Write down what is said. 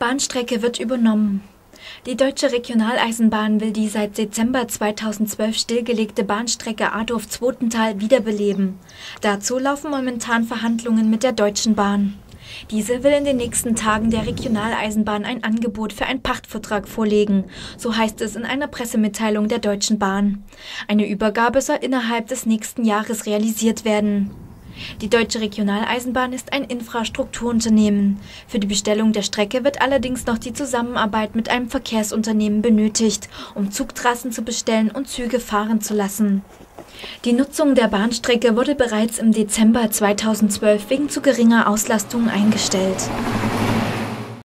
Bahnstrecke wird übernommen. Die Deutsche Regionaleisenbahn will die seit Dezember 2012 stillgelegte Bahnstrecke Adorf-Zwotental wiederbeleben. Dazu laufen momentan Verhandlungen mit der Deutschen Bahn. Diese will in den nächsten Tagen der Regionaleisenbahn ein Angebot für einen Pachtvertrag vorlegen, so heißt es in einer Pressemitteilung der Deutschen Bahn. Eine Übergabe soll innerhalb des nächsten Jahres realisiert werden. Die Deutsche Regionaleisenbahn ist ein Infrastrukturunternehmen. Für die Bestellung der Strecke wird allerdings noch die Zusammenarbeit mit einem Verkehrsunternehmen benötigt, um Zugtrassen zu bestellen und Züge fahren zu lassen. Die Nutzung der Bahnstrecke wurde bereits im Dezember 2012 wegen zu geringer Auslastung eingestellt.